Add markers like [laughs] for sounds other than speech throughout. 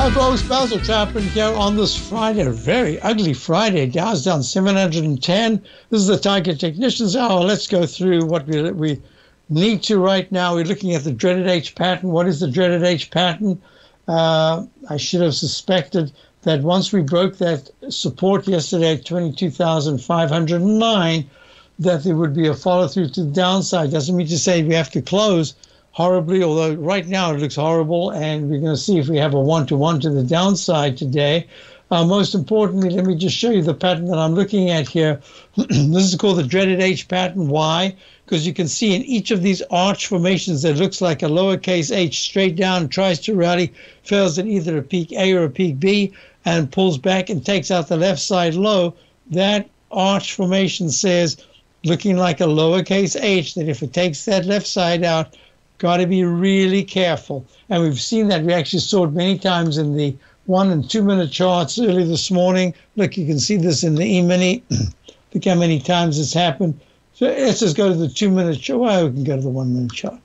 Hi folks, Basil Chapman here on this Friday, very ugly Friday. Dow's down 710. This is the Tiger Technicians Hour. Let's go through what we, we need to right now. We're looking at the dreaded H pattern. What is the dreaded H pattern? Uh, I should have suspected that once we broke that support yesterday at 22,509, that there would be a follow through to the downside. Doesn't mean to say we have to close horribly, although right now it looks horrible, and we're going to see if we have a one to one to the downside today. Uh, most importantly, let me just show you the pattern that I'm looking at here. [clears throat] this is called the dreaded H pattern. Why? Because you can see in each of these arch formations that looks like a lowercase h straight down, tries to rally, fails at either a peak A or a peak B, and pulls back and takes out the left side low. That arch formation says, looking like a lowercase h, that if it takes that left side out, got to be really careful. And we've seen that. We actually saw it many times in the one and two minute charts early this morning. Look, you can see this in the E-mini. [clears throat] Look how many times it's happened. So let's just go to the two minute chart. Well, we can go to the one minute chart.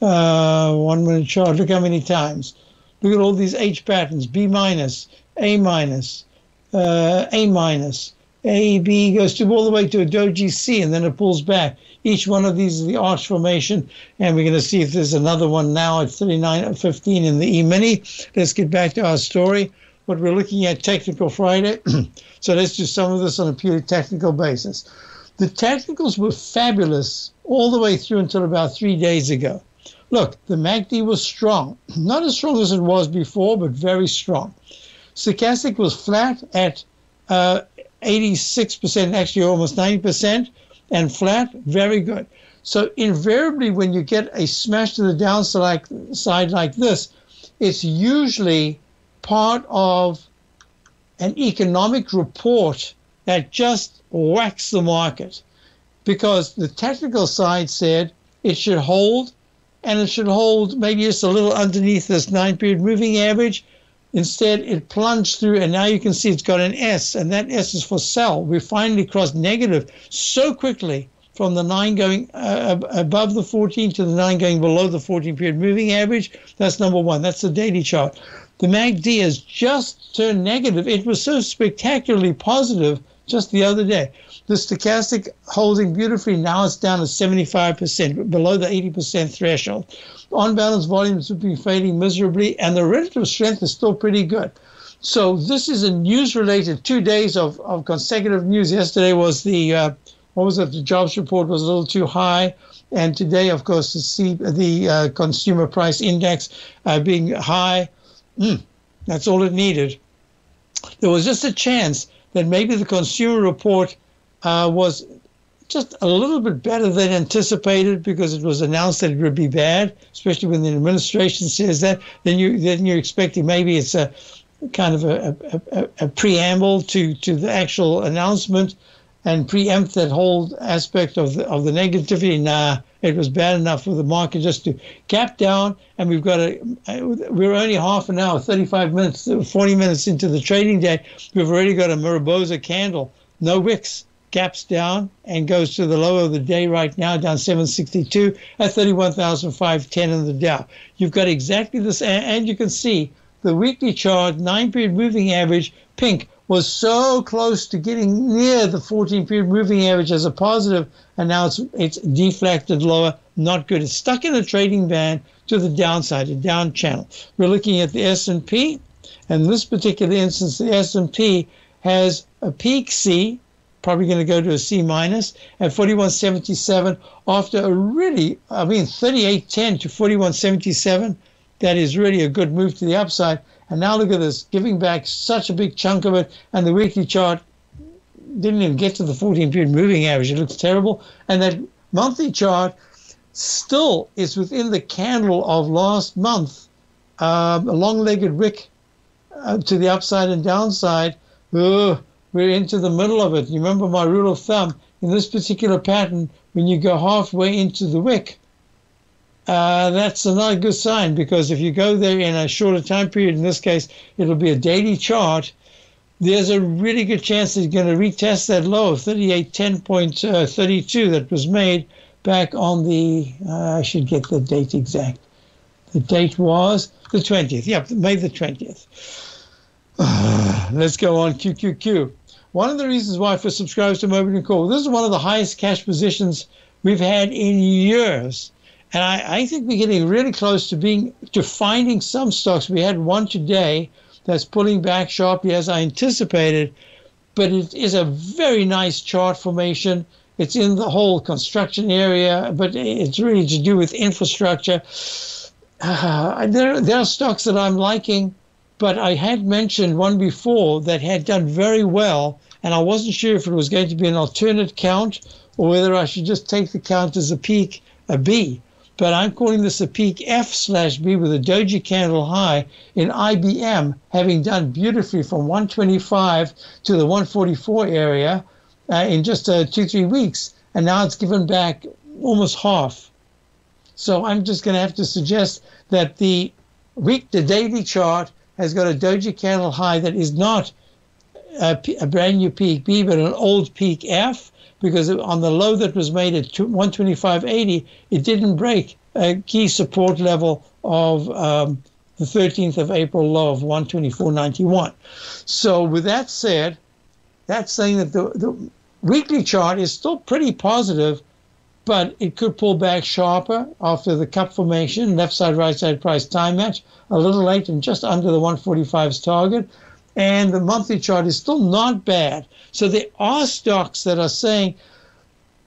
Uh, one minute chart. Look how many times. Look at all these H patterns. B minus, A minus, uh, A minus, A, B goes to all the way to a doji C and then it pulls back. Each one of these is the arch formation, and we're going to see if there's another one now at 39.15 in the E-mini. Let's get back to our story. What we're looking at Technical Friday. [clears throat] so let's do some of this on a purely technical basis. The technicals were fabulous all the way through until about three days ago. Look, the MACD was strong. [clears throat] Not as strong as it was before, but very strong. Stochastic was flat at uh, 86%, actually almost 90% and flat, very good. So invariably, when you get a smash to the downside like, side like this, it's usually part of an economic report that just whacks the market because the technical side said it should hold and it should hold maybe just a little underneath this nine period moving average. Instead, it plunged through, and now you can see it's got an S, and that S is for sell. We finally crossed negative so quickly from the 9 going uh, above the 14 to the 9 going below the 14 period moving average. That's number one. That's the daily chart. The MACD has just turned negative. It was so spectacularly positive just the other day. The stochastic holding beautifully. Now it's down to 75%, below the 80% threshold. On balance volumes have been fading miserably, and the relative strength is still pretty good. So this is a news related two days of, of consecutive news. Yesterday was the uh, what was it? The jobs report was a little too high, and today, of course, the C, the uh, consumer price index uh, being high. Mm, that's all it needed. There was just a chance that maybe the consumer report uh, was just a little bit better than anticipated because it was announced that it would be bad, especially when the administration says that. Then you then you're expecting maybe it's a kind of a, a, a preamble to, to the actual announcement and preempt that whole aspect of the, of the negativity. Nah, it was bad enough for the market just to cap down, and we've got a. We're only half an hour, 35 minutes, 40 minutes into the trading day. We've already got a Marubozu candle, no wicks, gaps down, and goes to the low of the day right now, down 762 at 31,510 in the Dow. You've got exactly this, and you can see the weekly chart, nine period moving average, pink was so close to getting near the 14 period moving average as a positive, and now it's it's deflected lower. Not good. It's stuck in a trading band to the downside, a down channel. We're looking at the S&P, and in this particular instance, the S&P has a peak C, probably going to go to a C minus at 41.77 after a really, I mean, 38.10 to 41.77. That is really a good move to the upside. And now look at this, giving back such a big chunk of it, and the weekly chart didn't even get to the 14 period moving average. It looks terrible. And that monthly chart still is within the candle of last month, um, a long legged wick uh, to the upside and downside. oh, we're into the middle of it. You remember my rule of thumb in this particular pattern, when you go halfway into the wick, uh, that's not a good sign because if you go there in a shorter time period, in this case, it'll be a daily chart. There's a really good chance that you're going to retest that low of 3810.32 that was made back on the, uh, I should get the date exact. The date was the 20th. Yep, May the 20th. [sighs] let's go on QQQ. One of the reasons why for subscribers to and Call, this is one of the highest cash positions we've had in years. And I, I think we're getting really close to being to finding some stocks. We had one today that's pulling back sharply as I anticipated, but it is a very nice chart formation. It's in the whole construction area, but it's really to do with infrastructure. [sighs] Uh, there, there are stocks that I'm liking, but I had mentioned one before that had done very well, and I wasn't sure if it was going to be an alternate count or whether I should just take the count as a peak, a B but I'm calling this a peak F slash B with a doji candle high in IBM, having done beautifully from 125 to the 144 area uh, in just uh, two, three weeks. And now it's given back almost half. So I'm just going to have to suggest that the week, the daily chart has got a doji candle high that is not a, a brand new peak B, but an old peak F because on the low that was made at 125.80, it didn't break a key support level of um, the 13th of April low of 124.91. So with that said, that's saying that the, the weekly chart is still pretty positive, but it could pull back sharper after the cup formation, left side, right side price time match, a little late and just under the 145's target and the monthly chart is still not bad. So there are stocks that are saying,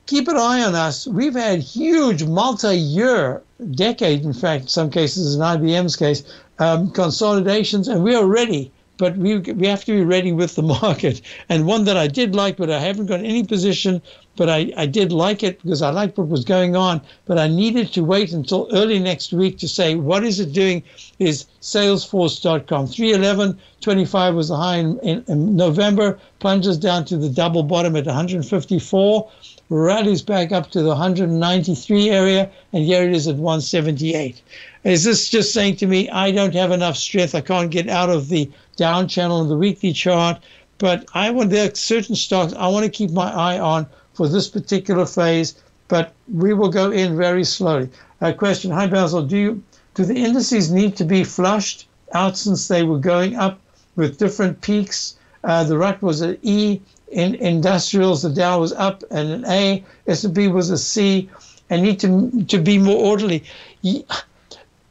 keep an eye on us. We've had huge multi-year, decade, in fact, in some cases, in IBM's case, um, consolidations, and we are ready but we we have to be ready with the [laughs] market. And one that I did like, but I haven't got any position, but I, I did like it because I liked what was going on. But I needed to wait until early next week to say what is it doing is Salesforce.com. 311.25 was the high in, in, in November, plunges down to the double bottom at 154 rallies back up to the 193 area, and here it is at 178. Is this just saying to me, I don't have enough strength, I can't get out of the down channel in the weekly chart? But I want there are certain stocks I want to keep my eye on for this particular phase, but we will go in very slowly. A question: Hi Basil, do you do the indices need to be flushed out since they were going up with different peaks? Uh, the rut was an E in industrials, the Dow was up and an A, S&P was a C, and need to to be more orderly.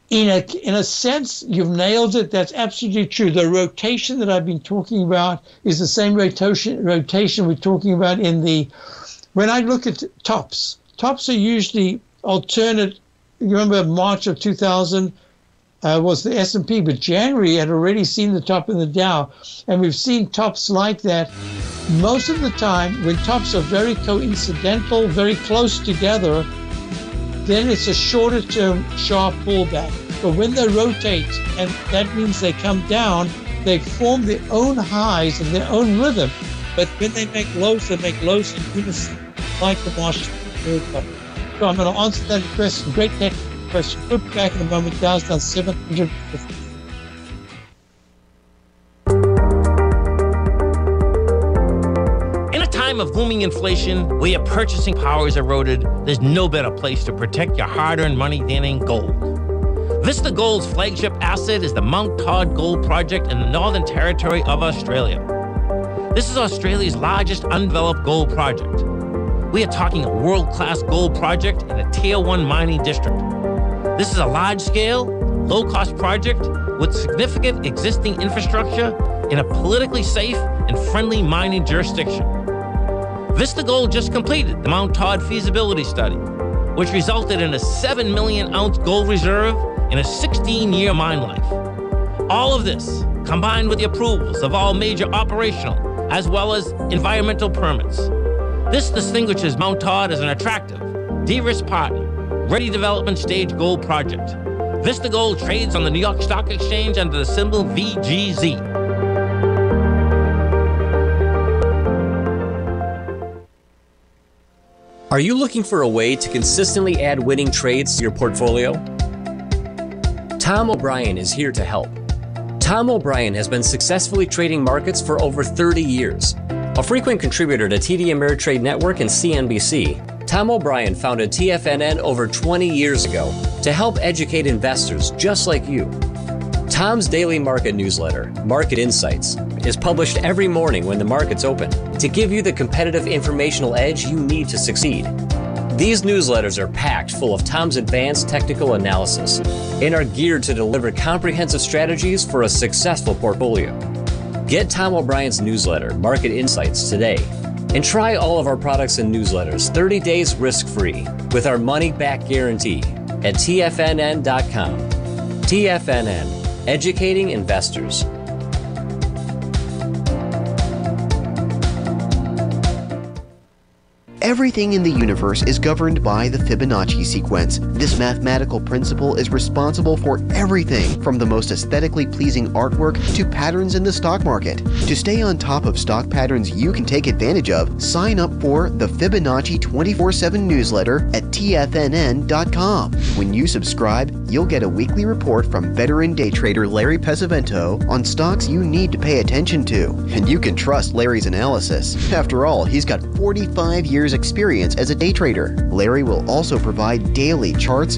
In a in a sense, you've nailed it. That's absolutely true. The rotation that I've been talking about is the same rotation rotation we're talking about in the. When I look at tops, tops are usually alternate. You remember March of 2000 uh, was the S&P, but January had already seen the top in the Dow, and we've seen tops like that most of the time when tops are very coincidental, very close together. Then it's a shorter term sharp pullback. But when they rotate, and that means they come down, they form their own highs and their own rhythm. But when they make lows, they make lows in unison, like the March. So I'm going to answer that question. Great technique question. Be back in a moment. Dow's down 750. In a time of booming inflation, where your purchasing power is eroded, there's no better place to protect your hard earned money than in gold. Vista Gold's flagship asset is the Mount Todd Gold Project in the Northern Territory of Australia. This is Australia's largest undeveloped gold project. We are talking a world class gold project in a Tier 1 mining district. This is a large scale, low cost project with significant existing infrastructure in a politically safe and friendly mining jurisdiction. Vista Gold just completed the Mount Todd feasibility study, which resulted in a 7 million ounce gold reserve in a 16 year mine life. All of this, combined with the approvals of all major operational as well as environmental permits. This distinguishes Mount Todd as an attractive, de risk partner, ready development stage gold project. Vista Gold trades on the New York Stock Exchange under the symbol VGZ. Are you looking for a way to consistently add winning trades to your portfolio? Tom O'Brien is here to help. Tom O'Brien has been successfully trading markets for over 30 years. A frequent contributor to TD Ameritrade Network and CNBC, Tom O'Brien founded TFNN over 20 years ago to help educate investors just like you. Tom's daily market newsletter, Market Insights, is published every morning when the markets open to give you the competitive informational edge you need to succeed. These newsletters are packed full of Tom's advanced technical analysis and are geared to deliver comprehensive strategies for a successful portfolio. Get Tom O'Brien's newsletter, Market Insights, today and try all of our products and newsletters 30 days risk free with our money back guarantee at TFNN.com. TFNN, educating investors. Everything in the universe is governed by the Fibonacci sequence. This mathematical principle is responsible for everything from the most aesthetically pleasing artwork to patterns in the stock market. To stay on top of stock patterns you can take advantage of, sign up for the Fibonacci 24 7 newsletter at TFNN.com. When you subscribe, you'll get a weekly report from veteran day trader Larry Pesavento on stocks you need to pay attention to. And you can trust Larry's analysis. After all, he's got 45 years experience as a day trader. Larry will also provide daily charts,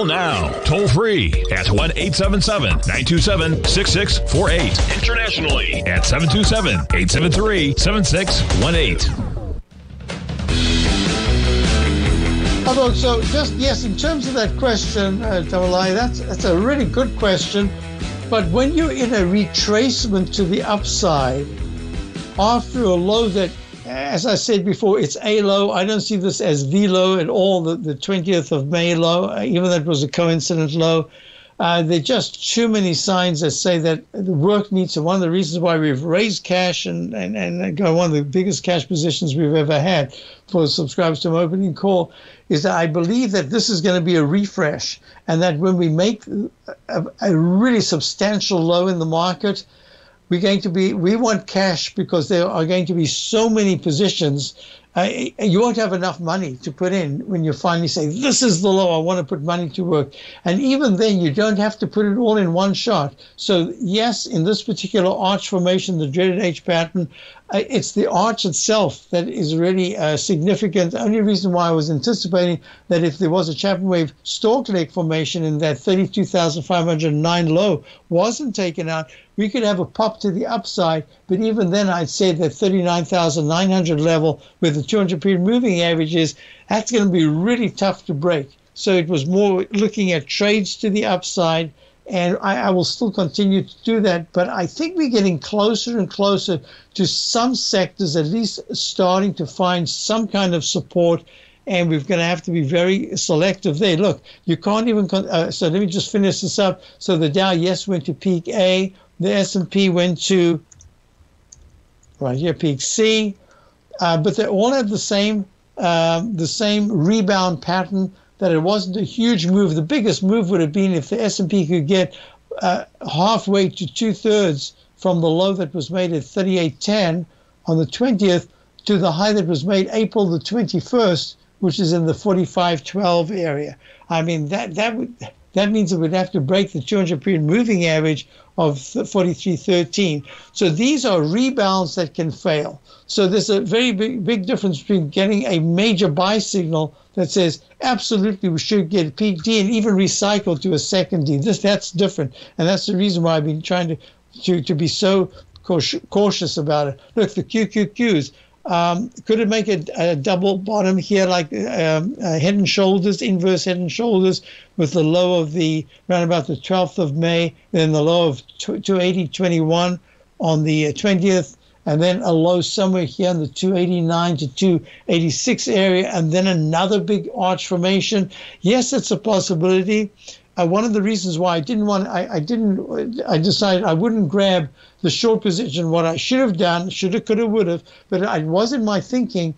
Call now, toll free at 1 877 927 6648. Internationally at 727 873 7618. Although, so just yes, in terms of that question, uh, Tamalai, that's that's a really good question. But when you're in a retracement to the upside after a low that as I said before, it's a low. I don't see this as the low at all, the, the 20th of May low, uh, even though it was a coincident low. Uh, there are just too many signs that say that the work needs to. One of the reasons why we've raised cash and, and, and one of the biggest cash positions we've ever had for subscribers to an opening call is that I believe that this is going to be a refresh and that when we make a, a really substantial low in the market, we're going to be we want cash because there are going to be so many positions. Uh, you won't have enough money to put in when you finally say this is the law i want to put money to work. And even then you don't have to put it all in one shot. So yes in this particular arch formation the dreaded h pattern it's the arch itself that is really uh, significant. The only reason why I was anticipating that if there was a Chapman wave stalk leg formation and that 32,509 low wasn't taken out, we could have a pop to the upside. But even then, I'd say that 39,900 level with the 200 period moving averages, that's going to be really tough to break. So it was more looking at trades to the upside and I, I, will still continue to do that. But I think we're getting closer and closer to some sectors at least starting to find some kind of support. And we're going to have to be very selective there. Look, you can't even. Uh, so let me just finish this up. So the Dow, yes, went to peak A. The S&P went to right here, peak C. Uh, but they all have the same um, the same rebound pattern that it wasn't a huge move. The biggest move would have been if the S&P could get uh, halfway to two thirds from the low that was made at 38.10 on the 20th to the high that was made April the 21st, which is in the 45.12 area. I mean that that would that means it would have to break the 200 period moving average of 43.13. So these are rebounds that can fail. So there's a very big, big difference between getting a major buy signal that says absolutely we should get peak D and even recycle to a second D. This that's different, and that's the reason why I've been trying to to, to be so cautious about it. Look, the QQQs. Um, could it make a, a, double bottom here, like um, uh, head and shoulders, inverse head and shoulders, with the low of the around about the 12th of May, then the low of 280.21 on the 20th, and then a low somewhere here in the 289 to 286 area, and then another big arch formation. Yes, it's a possibility. Uh, one of the reasons why I didn't want, I, I didn't, I decided I wouldn't grab the short position. What I should have done, should have, could have, would have, but it wasn't my thinking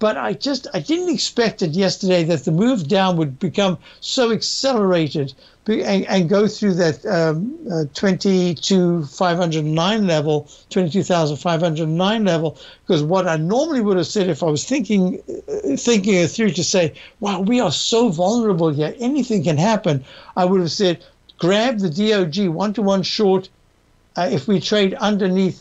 but I just I didn't expect it yesterday that the move down would become so accelerated and, and go through that um, uh, 22,509 level, 22,509 level. Because what I normally would have said if I was thinking uh, thinking it through to say, wow, we are so vulnerable here, anything can happen. I would have said, grab the DOG one to one short. Uh, if we trade underneath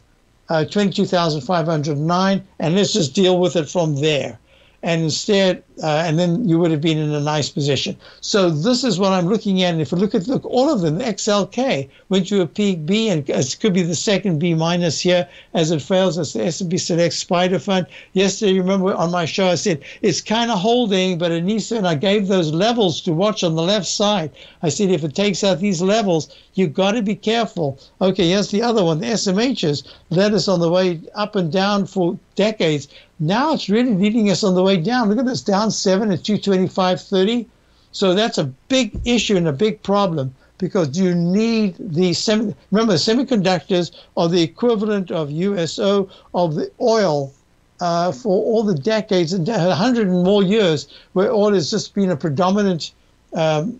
uh, 22,509, and let's just deal with it from there and instead, uh, and then you would have been in a nice position. So this is what I'm looking at. And if you look at look all of them, the XLK went to a peak B, and it could be the second B minus here as it fails. As the S&P Select Spider Fund. Yesterday, you remember on my show, I said it's kind of holding, but to. And I gave those levels to watch on the left side. I said if it takes out these levels, you've got to be careful. Okay, here's the other one. The SMHs led us on the way up and down for decades. Now it's really leading us on the way down. Look at this, down seven at 225.30. So that's a big issue and a big problem because you need the semi. Remember, semiconductors are the equivalent of USO of the oil uh, for all the decades and 100 and more years, where oil has just been a predominant um,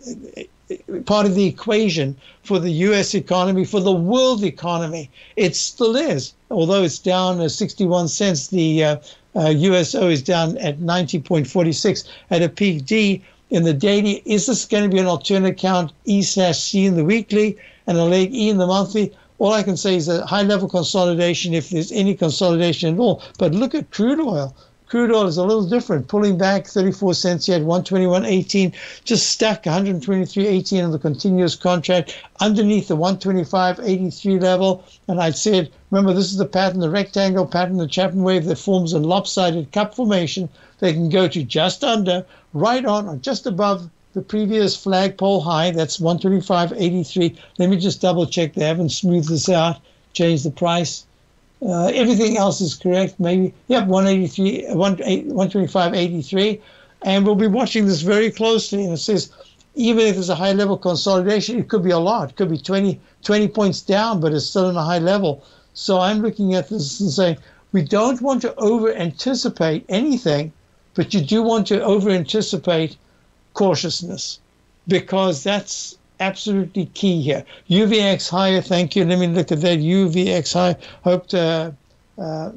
part of the equation for the U.S. economy, for the world economy. It still is, although it's down uh, 61 cents. The uh, uh, USO is down at 90.46 at a peak D in the daily. Is this going to be an alternate account E slash C in the weekly and a leg E in the monthly? All I can say is a high level consolidation if there's any consolidation at all. But look at crude oil. Crude oil is a little different, pulling back 34 cents. You had 121.18, just stuck 123.18 on the continuous contract underneath the 125.83 level. And I said, remember, this is the pattern, the rectangle pattern, the Chapman wave that forms a lopsided cup formation. They can go to just under, right on, or just above the previous flagpole high. That's 125.83. Let me just double check. They haven't smoothed this out, changed the price. Uh, everything else is correct. Maybe, yep, 183, 125.83. And we'll be watching this very closely. And it says, even if it's a high level consolidation, it could be a lot. It could be 20, 20 points down, but it's still in a high level. So I'm looking at this and saying, we don't want to over anticipate anything, but you do want to over anticipate cautiousness because that's absolutely key here. UVX higher, thank you. Let me look at that. UVX high. Hope to, uh, uh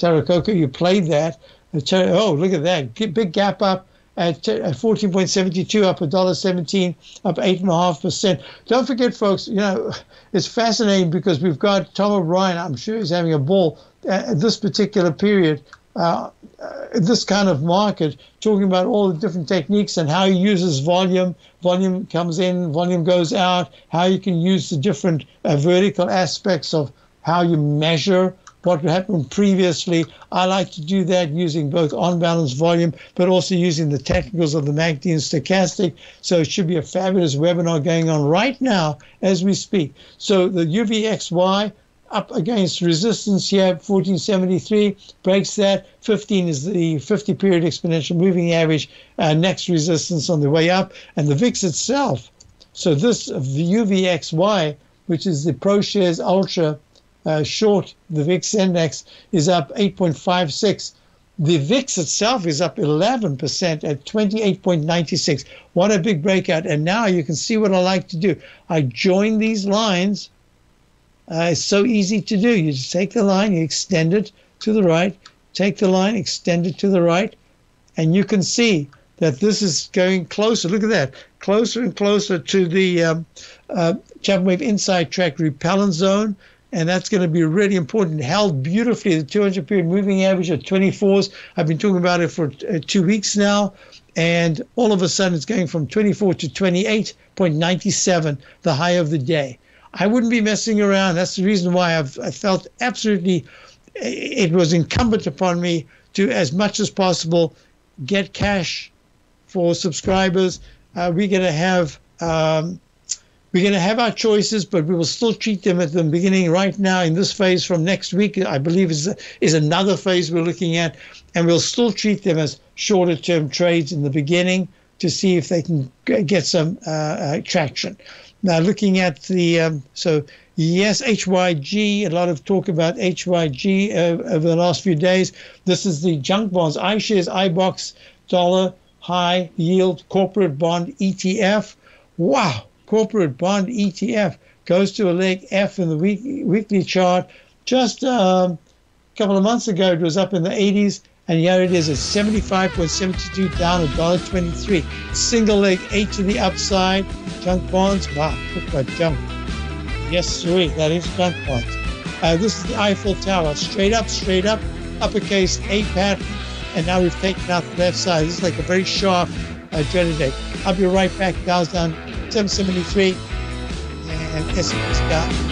Taracoco, you played that. Uh, oh, look at that. Big gap up at uh, 14.72, up $1.17, up 8.5%. Don't forget, folks, you know, it's fascinating because we've got Tom O'Brien, I'm sure he's having a ball at this particular period uh, uh, this kind of market, talking about all the different techniques and how he uses volume. Volume comes in, volume goes out, how you can use the different uh, vertical aspects of how you measure what happened previously. I like to do that using both on balance volume, but also using the technicals of the MACD and stochastic. So it should be a fabulous webinar going on right now as we speak. So the UVXY up against resistance here, 1473, breaks that. 15 is the 50 period exponential moving average, uh, next resistance on the way up. And the VIX itself, so this the UVXY, which is the ProShares Ultra uh, short, the VIX index, is up 8.56. The VIX itself is up 11% at 28.96. What a big breakout. And now you can see what I like to do. I join these lines uh, it's so easy to do. You just take the line, you extend it to the right, take the line, extend it to the right, and you can see that this is going closer. Look at that, closer and closer to the um, uh, Wave inside track repellent zone. And that's going to be really important. Held beautifully, the 200 period moving average of 24s. I've been talking about it for uh, two weeks now. And all of a sudden, it's going from 24 to 28.97, the high of the day. I wouldn't be messing around. That's the reason why I've I felt absolutely it was incumbent upon me to, as much as possible, get cash for subscribers. Uh, we're going to have um, we're going to have our choices, but we will still treat them at the beginning. Right now, in this phase, from next week, I believe is is another phase we're looking at, and we'll still treat them as shorter term trades in the beginning to see if they can get some uh, uh, traction. Now, looking at the um, so yes, HYG. A lot of talk about HYG uh, over the last few days. This is the junk bonds, iShares, iBoxx, dollar high yield corporate bond ETF. Wow corporate bond ETF goes to a leg F in the week, weekly chart. Just um, a couple of months ago, it was up in the 80s, and here it is at 75.72 down, $1.23. Single leg eight to the upside. Junk bonds, wow, look at junk. Yes, sweet, that is junk bonds. Uh, this is the Eiffel Tower, straight up, straight up, uppercase A pattern, and now we've taken out the left side. This is like a very sharp uh, dreaded day. I'll be right back. Dow's down 773 and S&P's got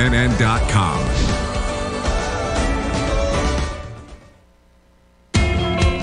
TFNN.com.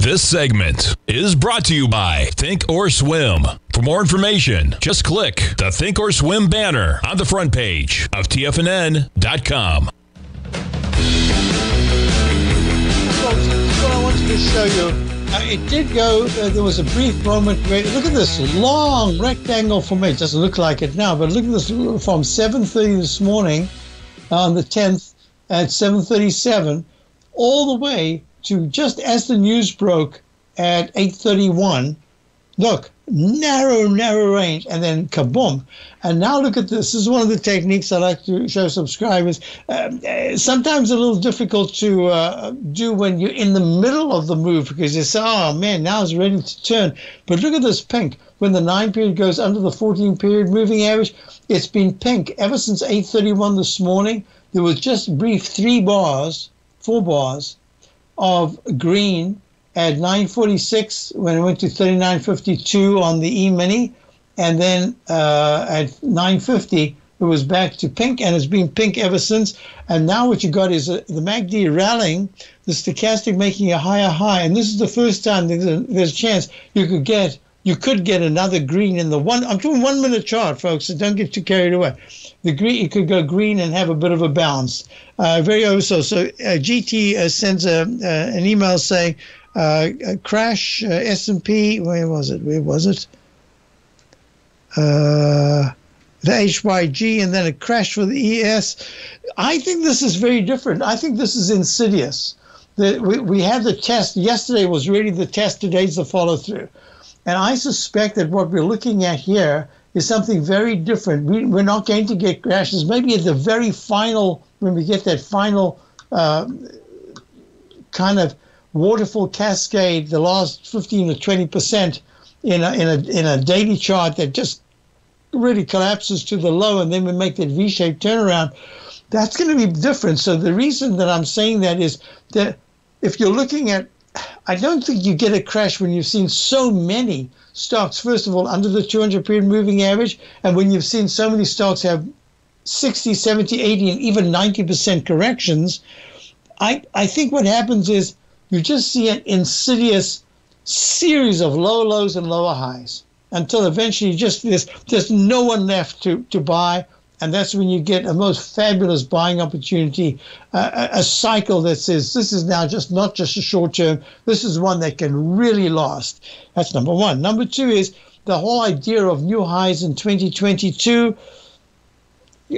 This segment is brought to you by Thinkorswim. For more information, just click the Thinkorswim banner on the front page of TFNN.com. Folks, what I wanted to show you. Uh, it did go, uh, there was a brief moment where, look at this long rectangle formation. It doesn't look like it now, but look at this from 7.30 this morning on the 10th at 7.37 all the way to just as the news broke at 8.31. Look, narrow, narrow range, and then kaboom. And now look at this. This is one of the techniques I like to show subscribers. Um, uh, sometimes a little difficult to uh, do when you're in the middle of the move because you say, oh man, now it's ready to turn. But look at this pink. When the 9 period goes under the 14 period moving average, it's been pink ever since 8.31 this morning. There was just brief three bars, four bars of green at 946 when it went to 3952 on the e-mini and then uh, at 950 it was back to pink, and it's been pink ever since. And now what you got is a, the MACD rallying, the stochastic making a higher high, and this is the first time there's a, there's a chance you could get you could get another green in the one. I'm doing one minute chart, folks, so don't get too carried away. The green, it could go green and have a bit of a bounce. Uh, very also. So uh, GT uh, sends a, uh, an email saying, uh, crash uh, S&P. Where was it? Where was it? the HYG and then a crash for the ES. I think this is very different. I think this is insidious. The, we, we had the test. Yesterday was really the test. Today's the follow through. And I suspect that what we're looking at here is something very different. We, we're not going to get crashes. Maybe at the very final, when we get that final uh, kind of waterfall cascade, the last 15 or 20 percent in a, in a in a daily chart that just really collapses to the low, and then we make that V-shaped turnaround. That's going to be different. So the reason that I'm saying that is that if you're looking at I don't think you get a crash when you've seen so many stocks, first of all, under the 200 period moving average, and when you've seen so many stocks have 60, 70, 80, and even 90% corrections. I, I think what happens is you just see an insidious series of low lows and lower highs until eventually just there's, there's no one left to, to buy and that's when you get a most fabulous buying opportunity, uh, a, a, cycle that says this is now just not just a short term, this is one that can really last. That's number one. Number two is the whole idea of new highs in 2022.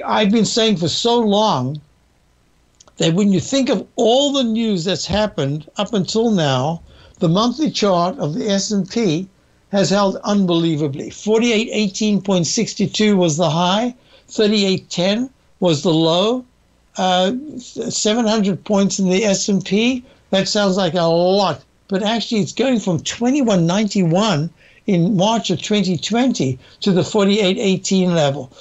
I've been saying for so long that when you think of all the news that's happened up until now, the monthly chart of the S&P has held unbelievably. 4818.62 was the high. 3810 was the low. Uh, 700 points in the S&P. That sounds like a lot, but actually it's going from 2191 in March of 2020 to the 4818 level.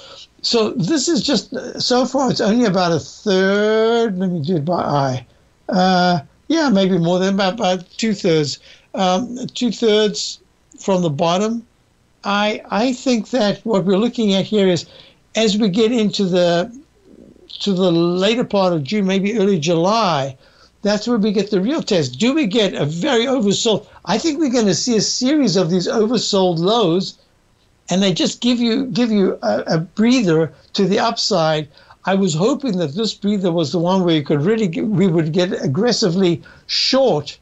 So this is just so far. It's only about a third. Let me do it by eye. Uh, yeah, maybe more than about, about two thirds. Um, two thirds from the bottom. I I think that what we're looking at here is as we get into the to the later part of June, maybe early July, that's where we get the real test. Do we get a very oversold? I think we're going to see a series of these oversold lows, and they just give you give you a, a breather to the upside. I was hoping that this breather was the one where you could really get, we would get aggressively short,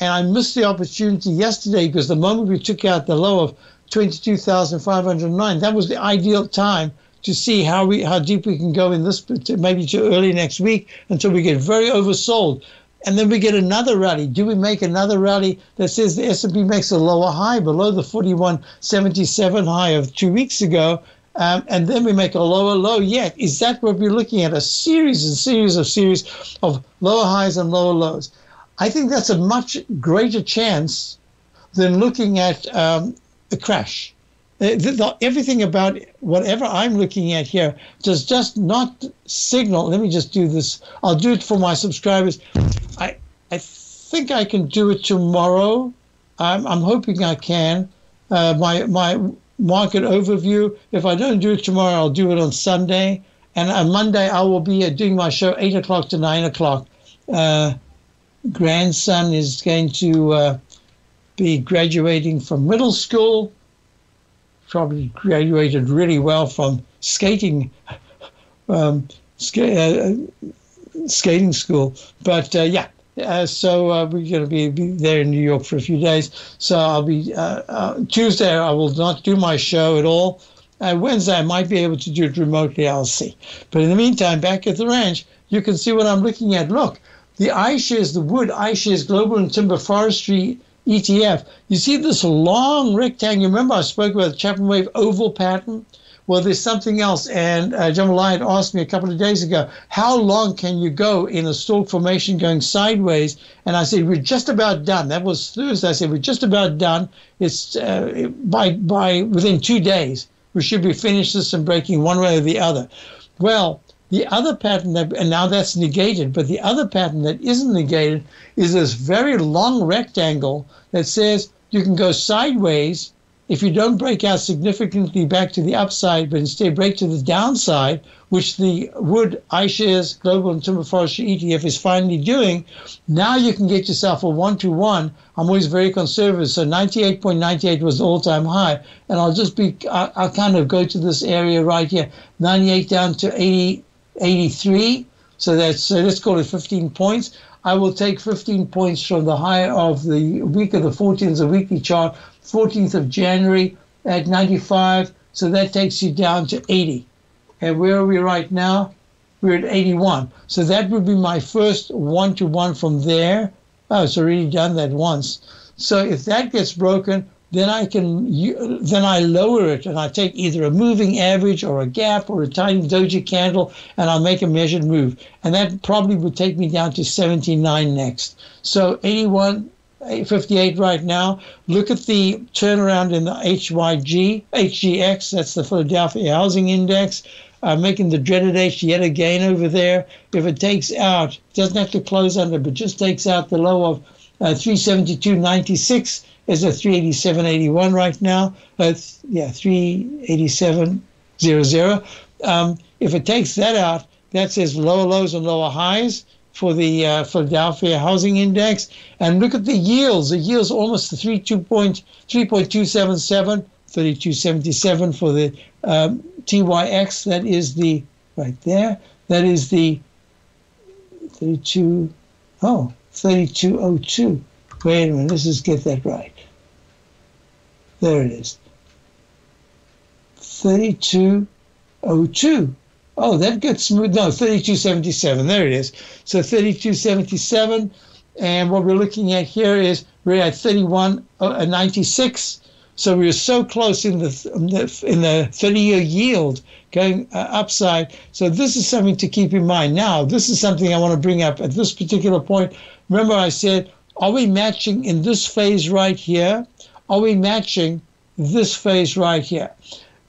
and I missed the opportunity yesterday because the moment we took out the low of 22,509, that was the ideal time to see how we how deep we can go in this maybe to early next week until we get very oversold. And then we get another rally. Do we make another rally that says the S&P makes a lower high below the 4177 high of 2 weeks ago um, and then we make a lower low? Yet is that what we're looking at? A series and series of series of lower highs and lower lows. I think that's a much greater chance than looking at um, a crash the, the, everything about whatever I'm looking at here does just not signal. Let me just do this. I'll do it for my subscribers. I I think I can do it tomorrow. I'm, I'm hoping I can. Uh, my my market overview. If I don't do it tomorrow, I'll do it on Sunday. And on Monday, I will be uh, doing my show eight o'clock to nine o'clock. Uh, grandson is going to uh, be graduating from middle school probably graduated really well from skating um, uh, skating school. But uh, yeah, uh, so uh, we're going to be, be, there in New York for a few days. So I'll be uh, uh, Tuesday. I will not do my show at all. Wednesday I might be able to do it remotely. I'll see. But in the meantime, back at the ranch, you can see what I'm looking at. Look, the iShares, the wood iShares Global and Timber Forestry ETF. You see this long rectangle. Remember, I spoke about the Chapman Wave oval pattern? Well, there's something else. And uh, John Malaya asked me a couple of days ago, how long can you go in a stalk formation going sideways? And I said, we're just about done. That was Thursday. I said, we're just about done. It's uh, by, by within two days, we should be finished this and breaking one way or the other. Well, the other pattern that, and now that's negated, but the other pattern that isn't negated is this very long rectangle that says you can go sideways if you don't break out significantly back to the upside, but instead break to the downside, which the wood iShares Global and Timber Forestry ETF is finally doing, now you can get yourself a one to one. I'm always very conservative, so 98.98 was the all-time high, and I'll just be I, will kind of go to this area right here, 98 down to 80, 83. So that's so let's call it 15 points. I will take 15 points from the high of the week of the 14th, a weekly chart, 14th of January at 95. So that takes you down to 80. And where are we right now? We're at 81. So that would be my first one to one from there. Oh, it's already done that once. So if that gets broken, then I can then I lower it and I take either a moving average or a gap or a tiny doji candle and I'll make a measured move. And that probably would take me down to 79 next. So 81 58 right now. Look at the turnaround in the HYG, HGX, that's the Philadelphia Housing Index, uh, making the dreaded H yet again over there. If it takes out, doesn't have to close under, but just takes out the low of uh, 372.96 is a 387.81 right now. Uh, yeah, 387.00. Um, if it takes that out, that says lower lows and lower highs for the uh, Philadelphia Housing Index. And look at the yields. The yields almost 3.277, 3277 for the um, TYX. That is the, right there, that is the 32, oh, 3202. Wait a minute, let's just get that right. There it is. 3202. Oh, that gets smooth. No, 3277. There it is. So 3277. And what we're looking at here is we're at 3196. Uh, so we are so close in the in the 30 year yield going uh, upside. So this is something to keep in mind. Now, this is something I want to bring up at this particular point. Remember, I said, are we matching in this phase right here? Are we matching this phase right here?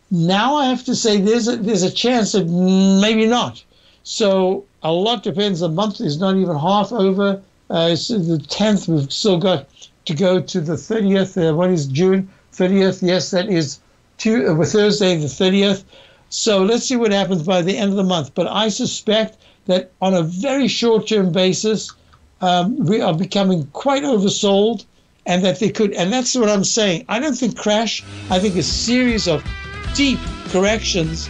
Now I have to say there's a, there's a chance that maybe not. So a lot depends. The month is not even half over. Uh, it's the 10th. We've still got to go to the 30th. Uh, what is June 30th? Yes, that is two, uh, Thursday the 30th. So let's see what happens by the end of the month. But I suspect that on a very short term basis, um, we are becoming quite oversold and that they could, and that's what I'm saying. I don't think crash, I think a series of deep corrections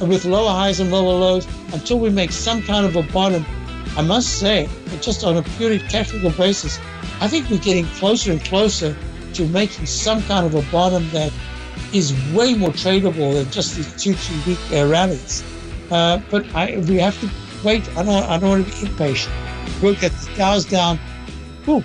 with lower highs and lower lows until we make some kind of a bottom. I must say, just on a purely technical basis, I think we're getting closer and closer to making some kind of a bottom that is way more tradable than just these two, three week uh, rallies. Uh, but I, we have to wait. I don't, I don't want to be impatient. We'll get the Dow's down. Ooh,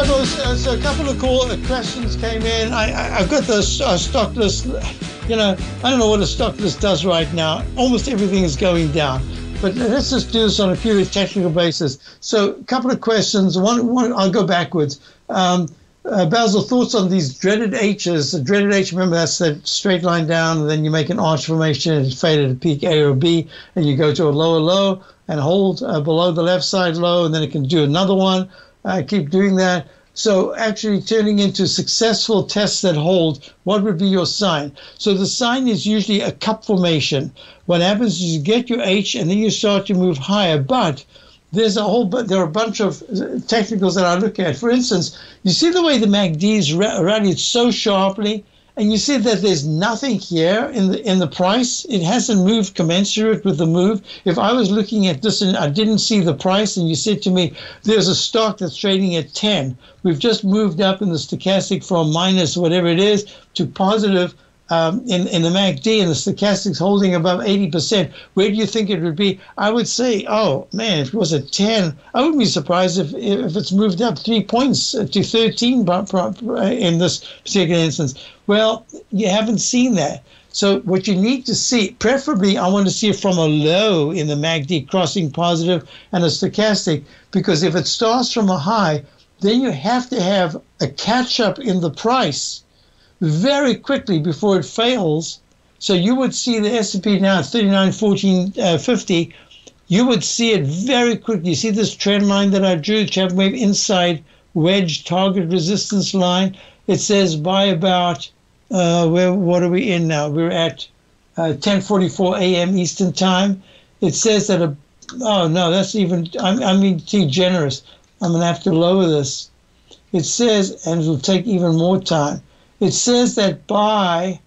Hi, so a couple of uh, questions came in. I, I, have got the uh, stock list. You know, I don't know what a stock list does right now. Almost everything is going down. But let's just do this on a purely technical basis. So, a couple of questions. One, one I'll go backwards. Um, uh, Basil, thoughts on these dreaded H's? The dreaded H, remember that's that straight line down, and then you make an arch formation and fade at a peak A or B, and you go to a lower low and hold uh, below the left side low, and then it can do another one. Uh, keep doing that. So actually turning into successful tests that hold, what would be your sign? So the sign is usually a cup formation. What happens is you get your H and then you start to move higher, but there's a whole but there are a bunch of technicals that I look at. For instance, you see the way the MACD's rallied so sharply and you see that there's nothing here in the in the price. It hasn't moved commensurate with the move. If I was looking at this and I didn't see the price, and you said to me, "There's a stock that's trading at 10," we've just moved up in the stochastic from minus whatever it is to positive um, in, in the MACD and the stochastic's holding above 80%, where do you think it would be? I would say, oh man, if it was at 10, I wouldn't be surprised if, if it's moved up three points to 13 in this particular instance. Well, you haven't seen that. So what you need to see, preferably, I want to see it from a low in the MACD crossing positive and a stochastic, because if it starts from a high, then you have to have a catch up in the price very quickly before it fails. So you would see the S&P now at 39, 14, uh, 50. You would see it very quickly. You see this trend line that I drew, Chapman wave inside wedge target resistance line. It says by about uh, where what are we in now? We're at uh, 10:44 a.m. Eastern time. It says that a oh no, that's even I'm I mean too generous. I'm gonna have to lower this. It says, and it will take even more time it says that by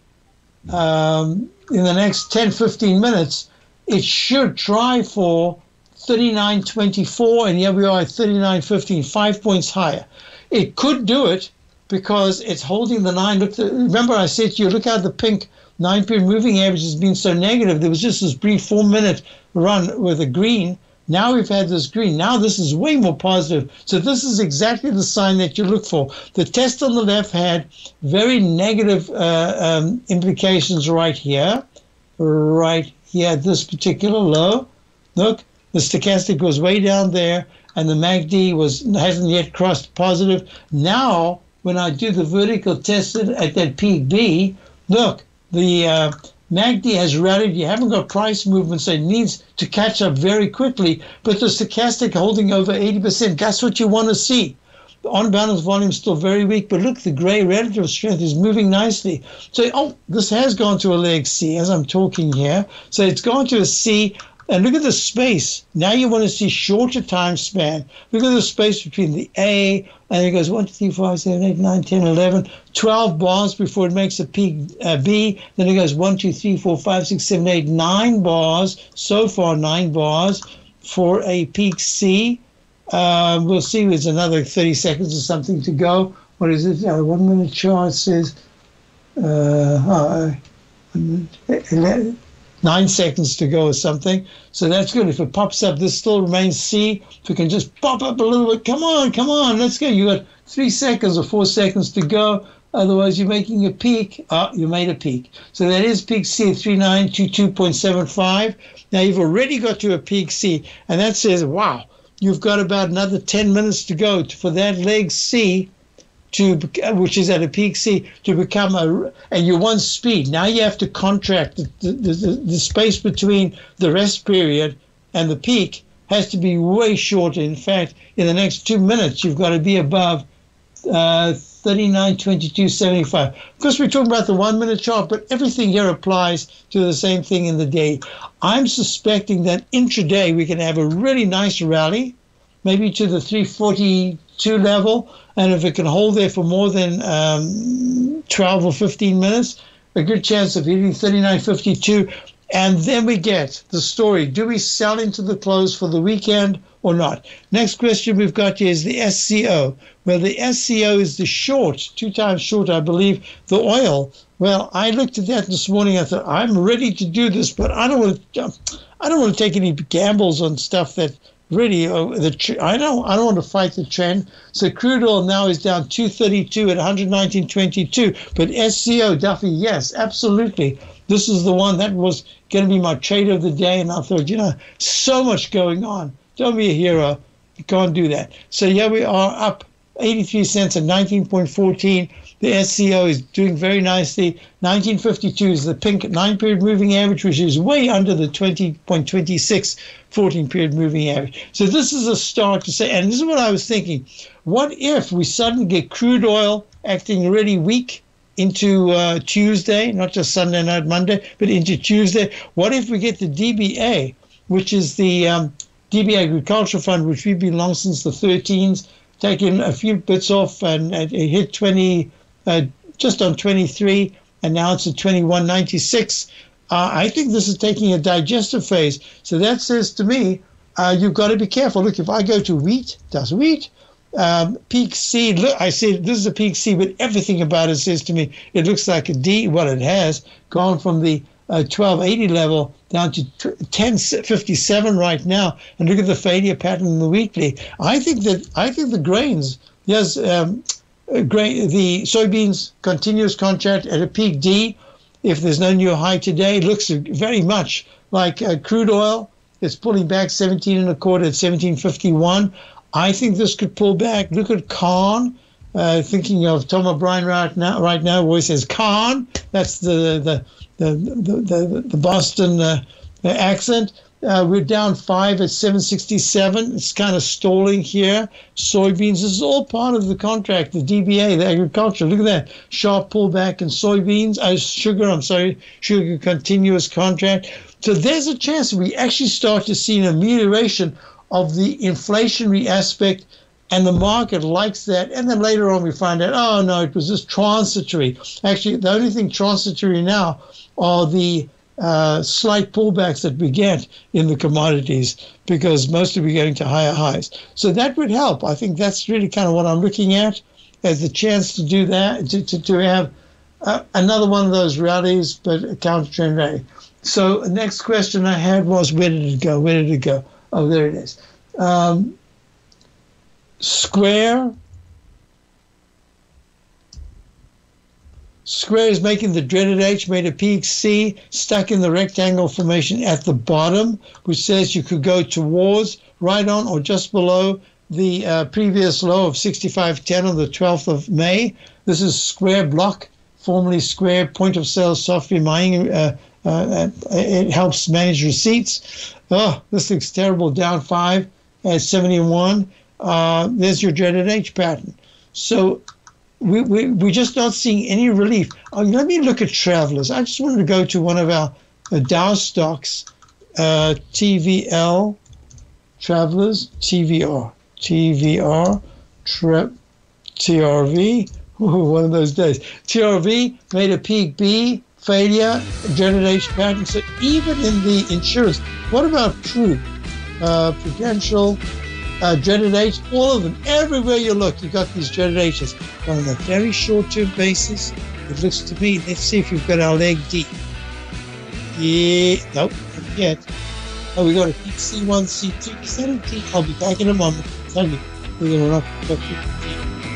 um, in the next 10, 15 minutes, it should try for 39.24, and here we are at 39.15, five points higher. It could do it because it's holding the nine. Look, remember I said to you, look how the pink nine period moving average has been so negative. There was just this brief four minute run with a green now we've had this green. Now this is way more positive. So this is exactly the sign that you look for. The test on the left had very negative uh, um, implications right here, right here, this particular low. Look, the stochastic was way down there, and the MACD was hasn't yet crossed positive. Now, when I do the vertical test at that peak B, look, the uh, MACD has rallied. You haven't got price movement, so it needs to catch up very quickly. But the stochastic holding over 80%, that's what you want to see. The on balance volume is still very weak, but look, the gray relative strength is moving nicely. So, oh, this has gone to a leg C as I'm talking here. So it's gone to a C. And look at the space. Now you want to see shorter time span. Look at the space between the A and it goes 1, 2, 3, 4, 5, 7, 8, 9, 10, 11, 12 bars before it makes a peak uh, B. Then it goes 1, 2, 3, 4, 5, 6, 7, 8, 9 bars. So far, 9 bars. for a peak C. Uh, we'll see. There's another 30 seconds or something to go. What is it? Uh, one minute chart says uh, nine seconds to go or something. So that's good. If it pops up, this still remains C. If it can just pop up a little bit, come on, come on, let's go. You got three seconds or four seconds to go. Otherwise, you're making a peak. Ah, you made a peak. So that is peak C at 3922.75. Now you've already got to a peak C, and that says, wow, you've got about another 10 minutes to go for that leg C to which is at a peak C to become a and you want speed. Now you have to contract the, the, the, the space between the rest period and the peak has to be way shorter. In fact, in the next two minutes, you've got to be above uh, 39, 22, 75. Of course, we're talking about the one minute chart, but everything here applies to the same thing in the day. I'm suspecting that intraday we can have a really nice rally, maybe to the 342 level. And if it can hold there for more than um, 12 or 15 minutes, a good chance of hitting 39.52. And then we get the story. Do we sell into the close for the weekend or not? Next question we've got here is the SCO. Well, the SCO is the short, two times short, I believe, the oil. Well, I looked at that this morning. I thought I'm ready to do this, but I don't want to. I don't want to take any gambles on stuff that really uh, the I don't I don't want to fight the trend. So crude oil now is down 232 at 119.22. But SCO Duffy, yes, absolutely. This is the one that was going to be my trade of the day, and I thought, you know, so much going on. Don't be a hero. You can't do that. So here we are up 83 cents at 19.14. The SCO is doing very nicely. 1952 is the pink nine period moving average, which is way under the 20.26 14 period moving average. So this is a start to say, and this is what I was thinking. What if we suddenly get crude oil acting really weak? into uh, Tuesday, not just Sunday night, Monday, but into Tuesday. What if we get the DBA, which is the um, DBA Agriculture Fund, which we've been long since the 13s, taking a few bits off and, and it hit 20, uh, just on 23, and now it's at 21.96. Uh, I think this is taking a digestive phase. So that says to me, uh, you've got to be careful. Look, if I go to wheat, does wheat, um, peak C. Look, I said this is a peak C, but everything about it says to me it looks like a D. Well, it has gone from the uh, 1280 level down to 1057 right now, and look at the failure pattern in the weekly. I think that I think the grains, yes, um, uh, grain, the soybeans continuous contract at a peak D. If there's no new high today, looks very much like uh, crude oil. It's pulling back 17 and a quarter at 1751. I think this could pull back. Look at corn. Uh, thinking of Tom O'Brien right now, right now, where he says "con." That's the the the the, the, the Boston uh, accent. Uh, we're down five at 767. It's kind of stalling here. Soybeans, this is all part of the contract, the DBA, the agriculture. Look at that sharp pullback in soybeans. Uh, sugar, I'm sorry, sugar continuous contract. So there's a chance we actually start to see an amelioration of the inflationary aspect and the market likes that. And then later on, we find out, oh no, it was just transitory. Actually, the only thing transitory now are the uh, slight pullbacks that we get in the commodities because most of we're going to higher highs. So that would help. I think that's really kind of what I'm looking at as the chance to do that, to, to, to have uh, another one of those rallies, but a counter trend rally. So the next question I had was, where did it go? Where did it go? Oh, there it is. Um, square. Square is making the dreaded H, made a peak C, stuck in the rectangle formation at the bottom, which says you could go towards, right on, or just below the uh, previous low of 65.10 on the 12th of May. This is Square Block, formerly Square Point of Sale Software Mining. Uh, uh, it helps manage receipts. Oh, this looks terrible. Down five at 71. Uh, there's your dreaded H pattern. So we, we, we're just not seeing any relief. Oh, let me look at travelers. I just wanted to go to one of our uh, Dow stocks, uh, TVL, travelers, TVR, TVR, TRV. Ooh, one of those days. TRV made a peak B, failure, generation pattern. So even in the insurance, what about True? uh, Prudential, uh, H, all of them. Everywhere you look, you've got these generators. But on a very short-term basis, it looks to me. Let's see if you've got our leg deep. Yeah, nope, not yet. Oh, we got a C1, C2, C17. I'll be back in a moment. Tell you, we're gonna run.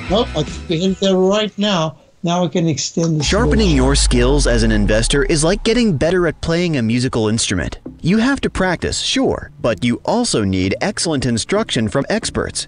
Nope, I think we're headed there right now. Now we can extend the Sharpening your skills as an investor is like getting better at playing a musical instrument. You have to practice, sure, but you also need excellent instruction from experts.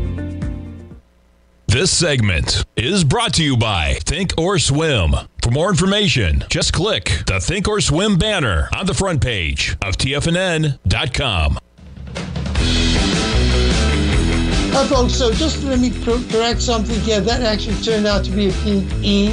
This segment is brought to you by Thinkorswim. For more information, just click the Thinkorswim banner on the front page of TFNN.com. Hi, folks. So just let me correct something here. That actually turned out to be a peak E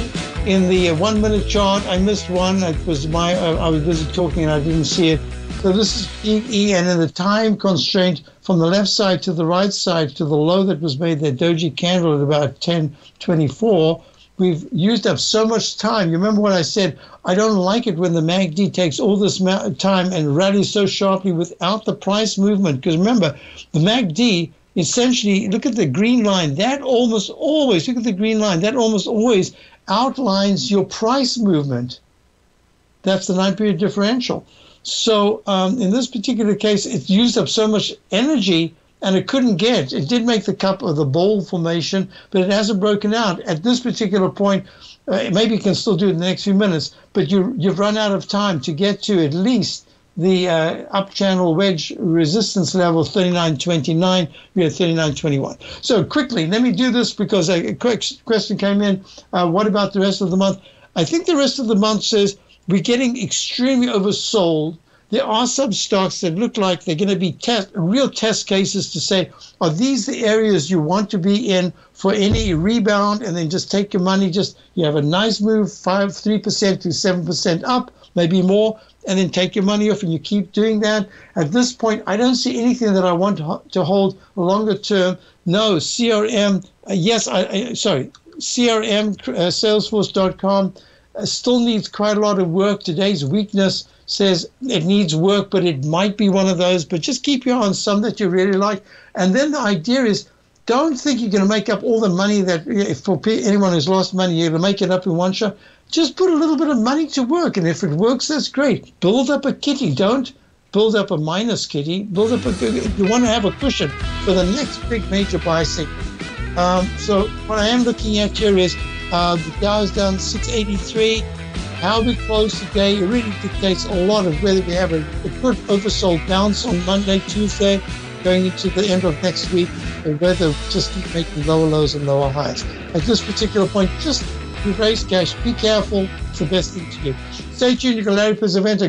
in the uh, one minute chart. I missed one. It was my, uh, I was busy talking and I didn't see it. So this is peak E, and in the time constraint from the left side to the right side to the low that was made, that doji candle at about 1024, we've used up so much time. You remember what I said? I don't like it when the MACD takes all this time and rallies so sharply without the price movement. Because remember, the MACD essentially, look at the green line. That almost always, look at the green line. That almost always outlines your price movement. That's the nine period differential. So um, in this particular case, it used up so much energy and it couldn't get. It did make the cup of the bowl formation, but it hasn't broken out at this particular point. Uh, maybe you can still do it in the next few minutes, but you you've run out of time to get to at least the uh, up channel wedge resistance level 39.29. We had 39.21. So quickly, let me do this because a quick question came in. Uh, what about the rest of the month? I think the rest of the month says we're getting extremely oversold. there are some stocks that look like they're going to be test, real test cases to say, are these the areas you want to be in for any rebound? And then just take your money, just you have a nice move, five, three percent to seven percent up, maybe more, and then take your money off and you keep doing that. At this point, I don't see anything that I want to, hold longer term. No, CRM, uh, yes, I, I, sorry, CRM, uh, Salesforce.com Uh, still needs quite a lot of work. Today's weakness says it needs work, but it might be one of those. But just keep your eye on some that you really like. And then the idea is don't think you're going to make up all the money that, for anyone who's lost money, you're going to make it up in one shot. Just put a little bit of money to work. And if it works, that's great. Build up a kitty. Don't build up a minus kitty. Build up a, you want to have a cushion for the next big major buy signal. Um, so what I am looking at here is uh, the Dow is down 683. How we close today really dictates a lot of whether we have a, a good oversold bounce on Monday, Tuesday, going into the end of next week, or whether just keep making lower lows and lower highs. At this particular point, just raise cash, be careful, it's the best thing to do. Stay tuned to Larry Pesavento.